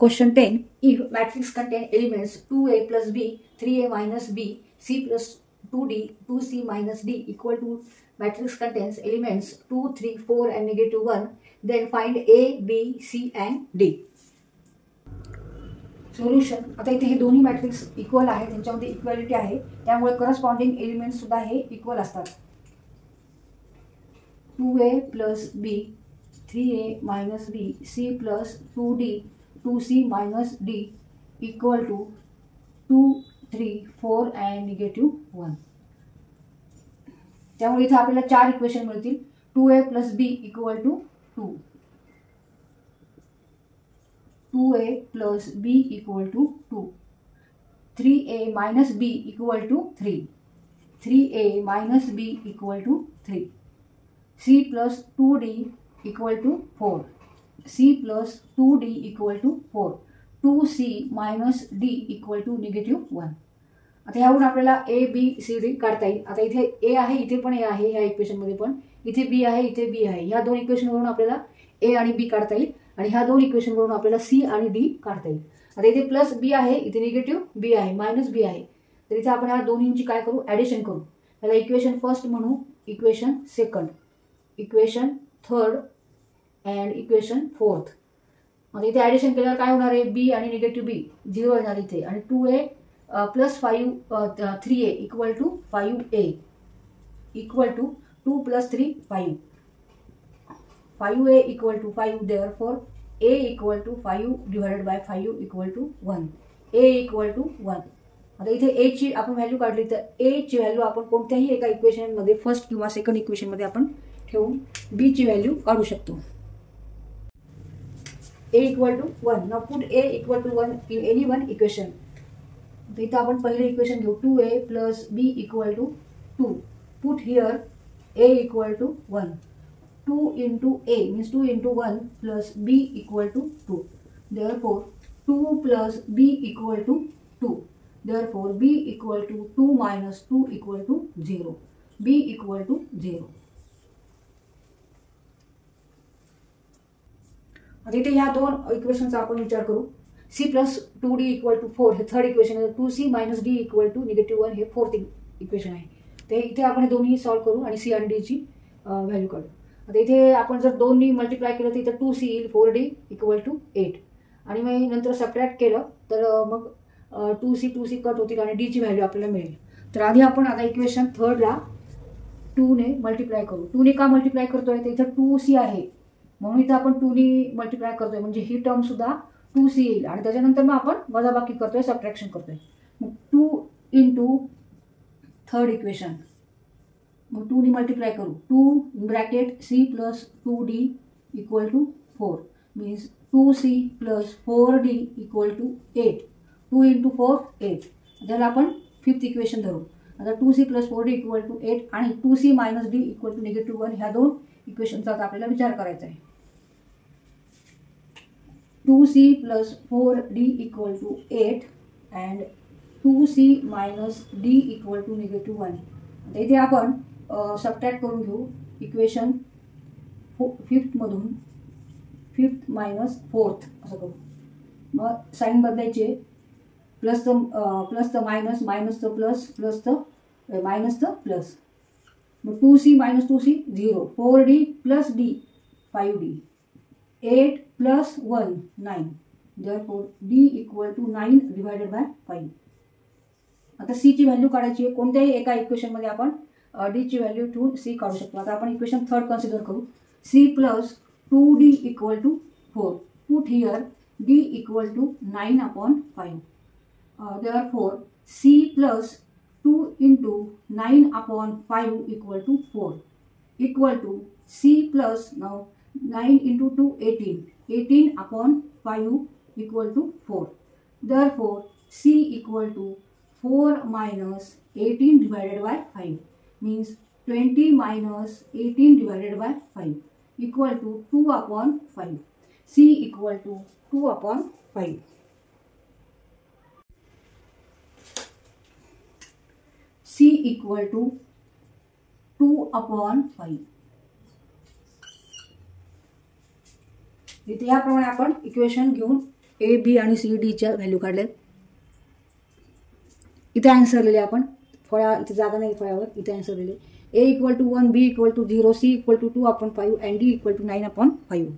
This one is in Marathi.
Question ten if matrix contain elements two A plus B three A minus B C plus two D two C minus D equal to matrix contains elements two three four and negative one then find A B C and D solution आता इथे हे दोन्ही मॅट्रिक्स इक्वल आहे त्यांच्यामध्ये इक्वॅलिटी आहे. त्यामुळे करस्पॉन्डिंग एलिमेंट्स सुद्धा हे इक्वल असतात. Two A plus B three A minus B C plus two D two C minus D equal to two three four and negative one त्यामुळे इथं आपल्याला चार इक्वेशन मिळतील. Two A plus B equal to two two A plus B equal to two three A minus B equal to three three A minus B equal to three C plus two D equal to four C plus two D equal to four two C minus D equal to negative one आता ह्यावरून आपल्याला ए बी सी डी काढता येईल. आता इथे ए आहे इथे पण ए आहे ह्या इक्वेशनमध्ये पण. इथे बी आहे इथे बी आहे. ह्या दोन इक्वेशनवरून आपल्याला ए आणि बी काढता येईल. आणि ह्या दोन इक्वेशनवरून आपल्याला सी आणि डी काढता येईल. आता इथे प्लस बी आहे इथे निगेटिव्ह बी आहे मायनस बी आहे. तर इथे आपण ह्या दोन्हींची काय करू? ॲडिशन करू. त्याला इक्वेशन फर्स्ट म्हणू. Equation second equation third and equation fourth. मग इथे ॲडिशन केल्यावर काय होणार आहे? बी आणि निगेटिव्ह बी झिरो येणार इथे. आणि two A plus five three A equal to five A equal to two plus three five five A equal to five therefore A equal to five divided by five equal to one A equal to one आता इथे एची आपण व्हॅल्यू काढली तर एची व्हॅल्यू आपण कोणत्याही एका इक्वेशनमध्ये फर्स्ट किंवा सेकंड इक्वेशनमध्ये आपण ठेवून बीची व्हॅल्यू काढू शकतो. ए इक्वल टू वन न put A equal to one in any one equation इथं आपण पहिले इक्वेशन घेऊ two A plus B equal to two put here A equal to one 2 into a means 2 into 1 plus b equal to 2. Therefore, 2 plus b equal to 2. Therefore, b equal to 2 minus 2 equal to 0. b equal to 0. आता इथे ह्या दोन इक्वेशनचा आपण विचार करू. C plus two D equal to four हे थर्ड इक्वेशन आहे. Two C minus D equal to negative one हे फोर्थ इक्वेशन आहे. ते इथे आपण हे दोन्ही सॉल्व्ह करू आणि सी आणि डीची व्हॅल्यू काढू. आता इथे आपण जर दोन्ही मल्टिप्लाय केलं तर इथं टू सी येईल four D equal to eight आणि मग नंतर सबट्रॅक्ट केलं तर मग two C two C cut होतील आणि डीची व्हॅल्यू आपल्याला मिळेल. तर आधी आपण आता इक्वेशन थर्डला टूने मल्टिप्लाय करू. टूने का मल्टिप्लाय करतोय? तर इथं टू सी आहे. म्हणून इथं आपण टूनी मल्टिप्लाय करतोय. म्हणजे ही टर्म सुद्धा टू सी येईल. आणि त्याच्यानंतर मग आपण वजाबाकी करतोय सबट्रॅक्शन करतोय. मग two in to third equation मग टूनी मल्टिप्लाय करू. Two bracket C plus two D equal to four means two C plus four D equal to eight two into four eight त्याला आपण फिफ्थ इक्वेशन धरू. आता two C plus four D equal to eight आणि two C minus D equal to negative one ह्या दोन इक्वेशनचा आता आपल्याला विचार करायचा आहे. Two C plus four D equal to eight and two C minus D equal to negative one आता इथे आपण सबट्रॅक्ट करून घेऊ. इक्वेशन फो फिफ्थमधून फिफ्थ मायनस फोर्थ असं करू. मग साईन बदलायचे. प्लस तर प्लस द मायनस मायनस द प्लस प्लस तर मायनस द प्लस मग two C minus two C zero. Four D plus D five D. Eight plus one nine. जर four D equal to nine divided by five आता सीची व्हॅल्यू काढायची आहे. कोणत्याही एका इक्वेशनमध्ये आपण डीची व्हॅल्यू ठेवून सी काढू शकतो. आता आपण इक्वेशन थर्ड कन्सिडर करू. C plus two D equal to four put here D equal to nine upon five therefore C plus 2 into 9 upon 5 equal to 4 equal to C plus now 9 into 2 18 18 upon 5 equal to 4 therefore C equal to 4 minus 18 divided by 5 means 20 minus 18 divided by 5 equal to 2 upon 5 C equal to 2 upon 5 equal to two upon five इथे याप्रमाणे आपण इक्वेशन घेऊन ए बी आणि सी डीच्या व्हॅल्यू काढल्यात इथे आन्सर लिहिले आपण. फळा इथे जागा नाही फळ्यावर इथे आन्सर लिहिले. A equal to one B equal to zero C equal to two upon five and D equal to nine upon five